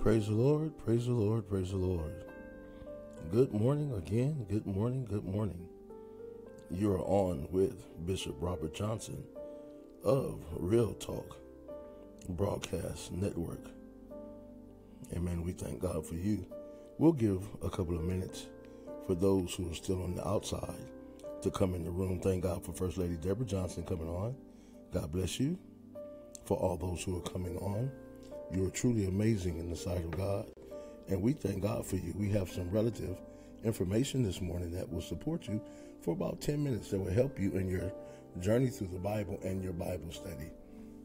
Praise the Lord, praise the Lord, praise the Lord. Good morning again, good morning, good morning. You're on with Bishop Robert Johnson of Real Talk Broadcast Network. Amen. We thank God for you. We'll give a couple of minutes for those who are still on the outside to come in the room. Thank God for First Lady Deborah Johnson coming on. God bless you. For all those who are coming on, you are truly amazing in the sight of God. And we thank God for you. We have some relative information this morning that will support you for about 10 minutes that will help you in your journey through the Bible and your Bible study.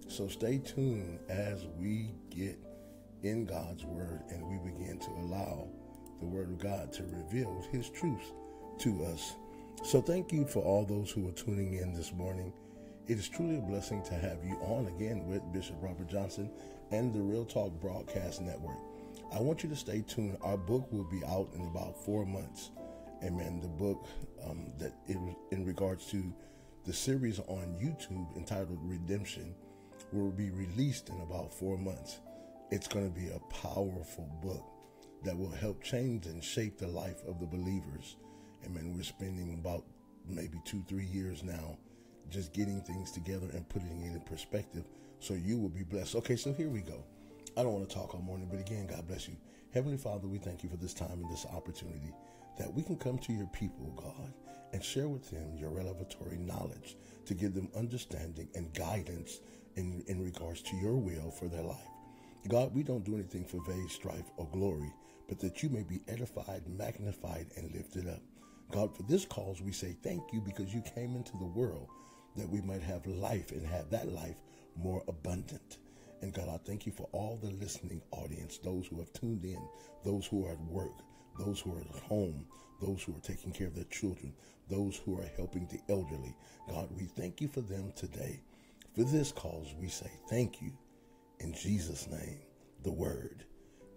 So stay tuned as we get in God's Word and we begin to allow the Word of God to reveal His truths to us. So thank you for all those who are tuning in this morning. It is truly a blessing to have you on again with Bishop Robert Johnson and the Real Talk Broadcast Network. I want you to stay tuned. Our book will be out in about four months. Amen. The book um, that it, in regards to the series on YouTube entitled Redemption will be released in about four months. It's going to be a powerful book that will help change and shape the life of the believers. Amen. We're spending about maybe two, three years now just getting things together and putting it in perspective so you will be blessed. Okay, so here we go. I don't want to talk all morning, but again, God bless you. Heavenly Father, we thank you for this time and this opportunity that we can come to your people, God, and share with them your revelatory knowledge to give them understanding and guidance in, in regards to your will for their life. God, we don't do anything for vain strife or glory, but that you may be edified, magnified, and lifted up. God, for this cause we say thank you because you came into the world that we might have life and have that life more abundant. And God, I thank you for all the listening audience, those who have tuned in, those who are at work, those who are at home, those who are taking care of their children, those who are helping the elderly. God, we thank you for them today. For this cause, we say thank you. In Jesus' name, the word.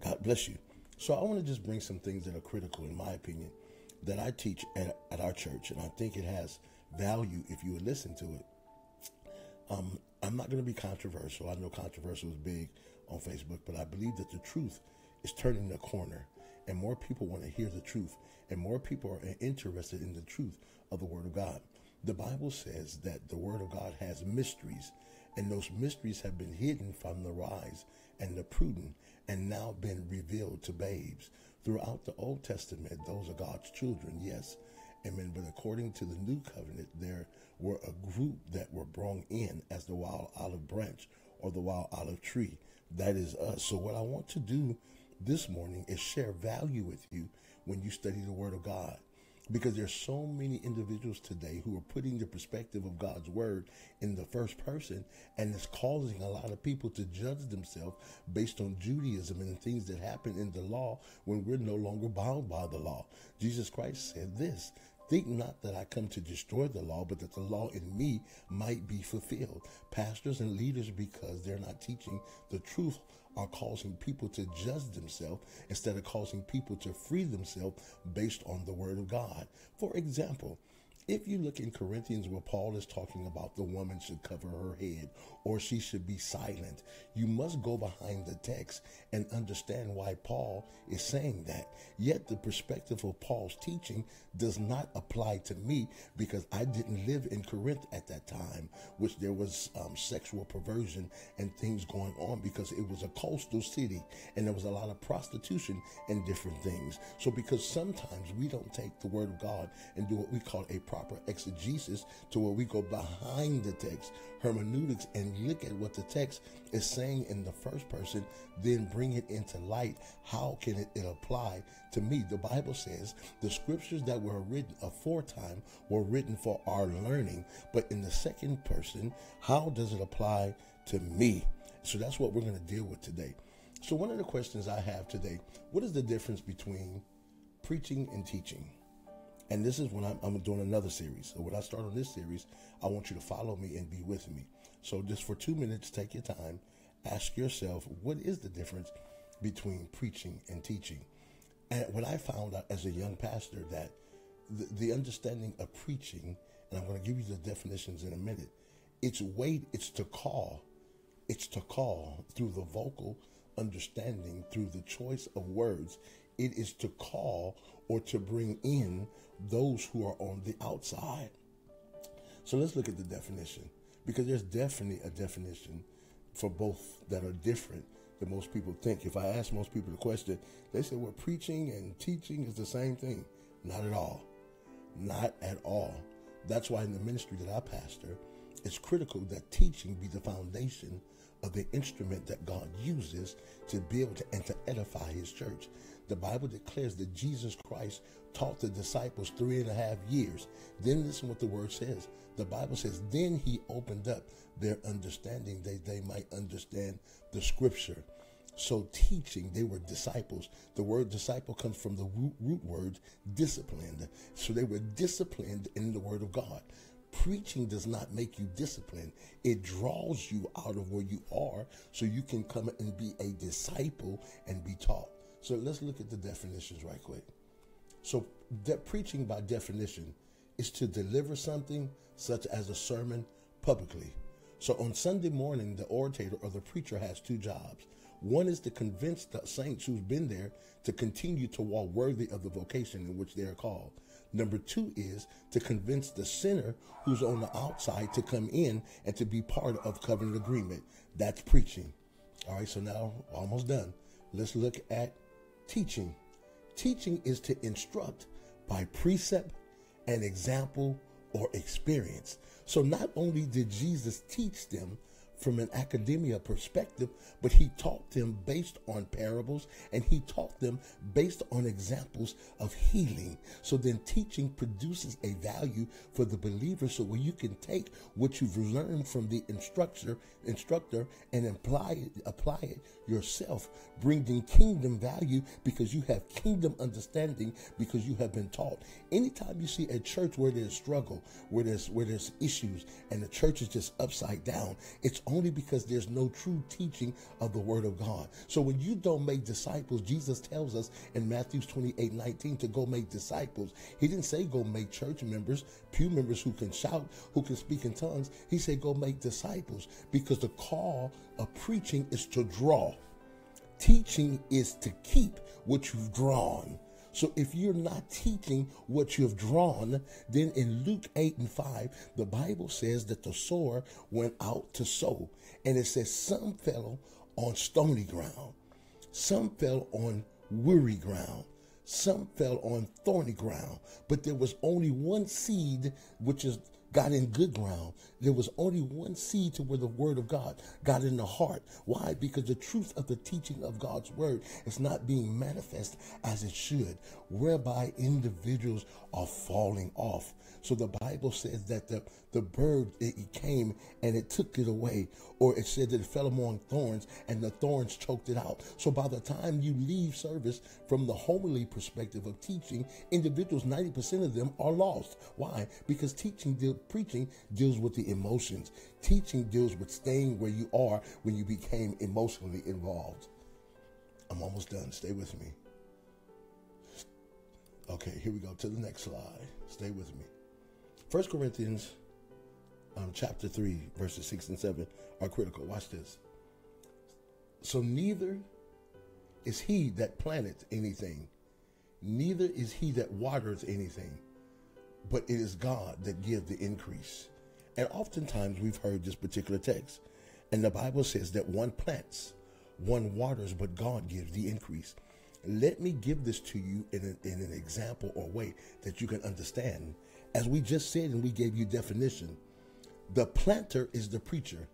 God bless you. So I want to just bring some things that are critical, in my opinion, that I teach at, at our church. And I think it has value if you would listen to it. Um, I'm not going to be controversial. I know controversial is big on Facebook, but I believe that the truth is turning the corner and more people want to hear the truth and more people are interested in the truth of the Word of God. The Bible says that the Word of God has mysteries, and those mysteries have been hidden from the wise and the prudent and now been revealed to babes. Throughout the Old Testament, those are God's children, yes. Amen. But according to the new covenant, there were a group that were brought in as the wild olive branch or the wild olive tree. That is us. So, what I want to do this morning is share value with you when you study the Word of God because there's so many individuals today who are putting the perspective of God's word in the first person and it's causing a lot of people to judge themselves based on Judaism and things that happen in the law when we're no longer bound by the law. Jesus Christ said this Think not that I come to destroy the law, but that the law in me might be fulfilled. Pastors and leaders, because they're not teaching the truth, are causing people to judge themselves instead of causing people to free themselves based on the word of God. For example, if you look in Corinthians where Paul is talking about the woman should cover her head or she should be silent, you must go behind the text and understand why Paul is saying that. Yet the perspective of Paul's teaching does not apply to me because I didn't live in Corinth at that time, which there was um, sexual perversion and things going on because it was a coastal city and there was a lot of prostitution and different things. So because sometimes we don't take the word of God and do what we call a proper exegesis to where we go behind the text, hermeneutics, and look at what the text is saying in the first person, then bring it into light. How can it, it apply to me? The Bible says the scriptures that were written aforetime were written for our learning, but in the second person, how does it apply to me? So that's what we're going to deal with today. So, one of the questions I have today what is the difference between preaching and teaching? And this is when I'm, I'm, doing another series. So when I start on this series, I want you to follow me and be with me. So just for two minutes, take your time, ask yourself, what is the difference between preaching and teaching? And what I found out as a young pastor that the, the understanding of preaching and I'm going to give you the definitions in a minute. It's wait, it's to call. It's to call through the vocal understanding, through the choice of words. It is to call or to bring in those who are on the outside. So let's look at the definition because there's definitely a definition for both that are different than most people think. If I ask most people the question, they say, well, preaching and teaching is the same thing. Not at all. Not at all. That's why in the ministry that I pastor, it's critical that teaching be the foundation of the instrument that God uses to build and to edify his church. The Bible declares that Jesus Christ taught the disciples three and a half years. Then listen what the word says. The Bible says, then he opened up their understanding that they might understand the scripture. So teaching, they were disciples. The word disciple comes from the root, root word disciplined. So they were disciplined in the word of God. Preaching does not make you disciplined. It draws you out of where you are so you can come and be a disciple and be taught. So let's look at the definitions right quick. So that preaching by definition is to deliver something such as a sermon publicly. So on Sunday morning, the orator or the preacher has two jobs. One is to convince the saints who've been there to continue to walk worthy of the vocation in which they are called. Number two is to convince the sinner who's on the outside to come in and to be part of covenant agreement. That's preaching. All right, so now almost done. Let's look at teaching. Teaching is to instruct by precept and example or experience. So not only did Jesus teach them from an academia perspective, but he taught them based on parables and he taught them based on examples of healing. So then teaching produces a value for the believer. So when you can take what you've learned from the instructor, instructor and apply it, apply it yourself, bringing kingdom value because you have kingdom understanding because you have been taught. Anytime you see a church where there's struggle, where there's where there's issues, and the church is just upside down, it's only because there's no true teaching of the word of God. So when you don't make disciples, Jesus tells us in Matthew 28, 19 to go make disciples. He didn't say go make church members, pew members who can shout, who can speak in tongues. He said go make disciples because the call of preaching is to draw. Teaching is to keep what you've drawn. So if you're not teaching what you've drawn, then in Luke 8 and 5, the Bible says that the sower went out to sow. And it says some fell on stony ground, some fell on weary ground, some fell on thorny ground. But there was only one seed, which is got in good ground. There was only one seed to where the word of God got in the heart. Why? Because the truth of the teaching of God's word is not being manifest as it should, whereby individuals are falling off. So the Bible says that the, the bird it came and it took it away, or it said that it fell among thorns and the thorns choked it out. So by the time you leave service from the homily perspective of teaching, individuals, 90% of them are lost. Why? Because teaching, preaching deals with the emotions. Teaching deals with staying where you are when you became emotionally involved. I'm almost done. Stay with me. Okay, here we go to the next slide. Stay with me. First Corinthians um, chapter 3, verses 6 and 7 are critical. Watch this. So neither is he that planteth anything, neither is he that waters anything, but it is God that gives the increase. And oftentimes we've heard this particular text. And the Bible says that one plants, one waters, but God gives the increase. Let me give this to you in, in an example or way that you can understand. As we just said, and we gave you definition, the planter is the preacher.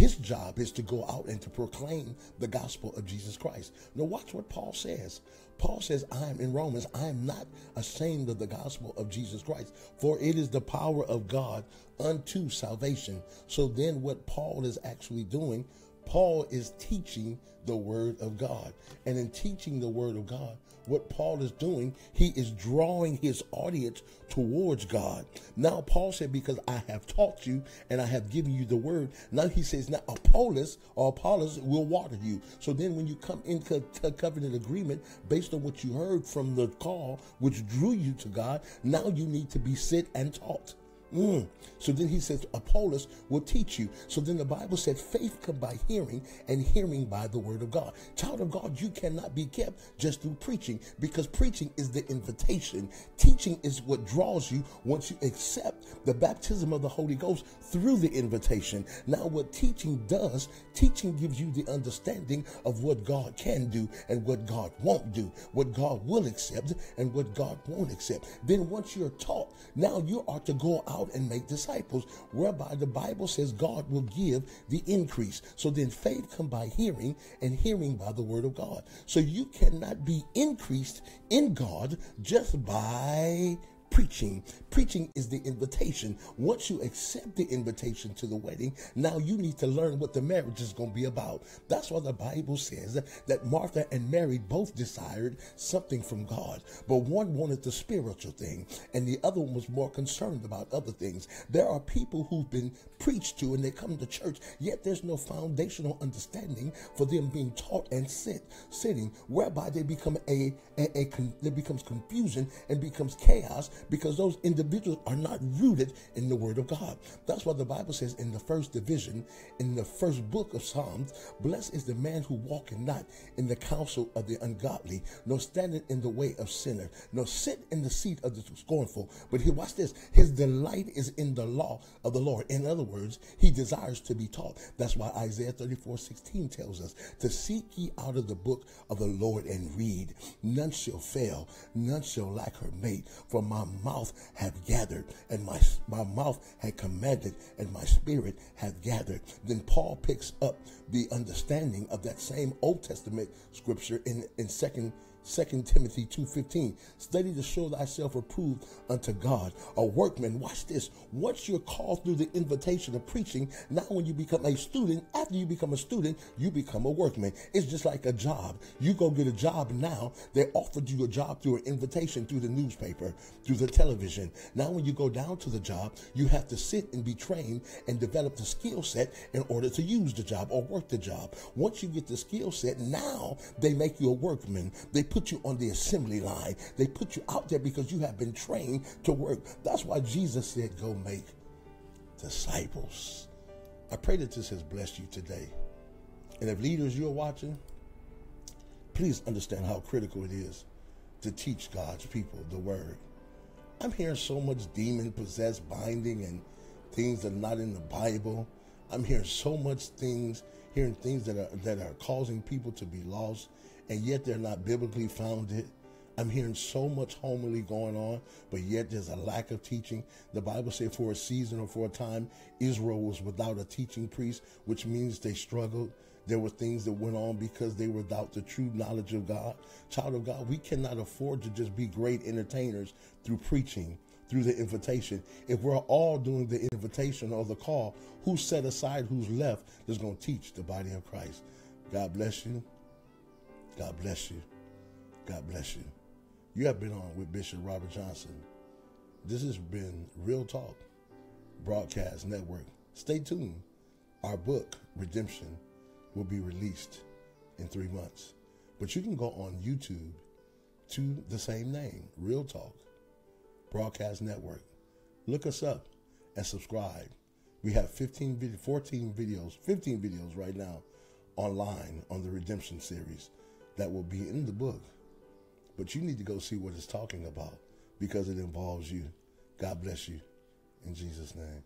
His job is to go out and to proclaim the gospel of Jesus Christ. Now, watch what Paul says. Paul says, I am in Romans, I am not ashamed of the gospel of Jesus Christ, for it is the power of God unto salvation. So then, what Paul is actually doing, Paul is teaching the word of God. And in teaching the word of God, what Paul is doing, he is drawing his audience towards God. Now, Paul said, Because I have taught you and I have given you the word. Now he says, Now Apollos or Apollos will water you. So then, when you come into covenant agreement based on what you heard from the call, which drew you to God, now you need to be sit and taught. Mm. So then he says, Apollos will teach you. So then the Bible said, faith come by hearing, and hearing by the word of God. Child of God, you cannot be kept just through preaching because preaching is the invitation. Teaching is what draws you once you accept the baptism of the Holy Ghost through the invitation. Now, what teaching does, teaching gives you the understanding of what God can do and what God won't do, what God will accept and what God won't accept. Then once you're taught, now you are to go out out and make disciples, whereby the Bible says God will give the increase. So then faith come by hearing and hearing by the word of God. So you cannot be increased in God just by preaching. Preaching is the invitation. Once you accept the invitation to the wedding, now you need to learn what the marriage is going to be about. That's why the Bible says that Martha and Mary both desired something from God, but one wanted the spiritual thing, and the other one was more concerned about other things. There are people who've been preached to and they come to church, yet there's no foundational understanding for them being taught and sit, sitting, whereby they become a, a, a, a there becomes confusion and becomes chaos because those individuals are not rooted in the Word of God. That's why the Bible says in the first division, in the first book of Psalms, blessed is the man who walketh not in the counsel of the ungodly, nor standeth in the way of sinners, nor sit in the seat of the scornful. But he, watch this. His delight is in the law of the Lord. In other words, he desires to be taught. That's why Isaiah 34, 16 tells us to seek ye out of the book of the Lord and read. None shall fail, none shall lack her mate, for my mouth hath gathered, and my, my mouth had commanded, and my spirit hath gathered. Then Paul picks up the understanding of that same Old Testament scripture in, in second 2 Timothy 2.15. Study to show thyself approved unto God. A workman, watch this. Once you're called through the invitation of preaching, now when you become a student, after you become a student, you become a workman. It's just like a job. You go get a job now, they offered you a job through an invitation through the newspaper, through the television. Now when you go down to the job, you have to sit and be trained and develop the skill set in order to use the job or work the job. Once you get the skill set, now they make you a workman. They put you on the assembly line. They put you out there because you have been trained to work. That's why Jesus said, Go make disciples. I pray that this has blessed you today. And if leaders you're watching, please understand how critical it is to teach God's people the word. I'm hearing so much demon possessed binding and things that are not in the Bible. I'm hearing so much things, hearing things that are that are causing people to be lost and yet they're not biblically founded. I'm hearing so much homily going on, but yet there's a lack of teaching. The Bible says for a season or for a time, Israel was without a teaching priest, which means they struggled. There were things that went on because they were without the true knowledge of God. Child of God, we cannot afford to just be great entertainers through preaching, through the invitation. If we're all doing the invitation or the call, who's set aside, who's left, that's going to teach the body of Christ? God bless you. God bless you. God bless you. You have been on with Bishop Robert Johnson. This has been Real Talk Broadcast Network. Stay tuned. Our book, Redemption, will be released in three months. But you can go on YouTube to the same name, Real Talk Broadcast Network. Look us up and subscribe. We have 15, 14 videos, 15 videos right now online on the Redemption series that will be in the book. But you need to go see what it's talking about because it involves you. God bless you. In Jesus' name.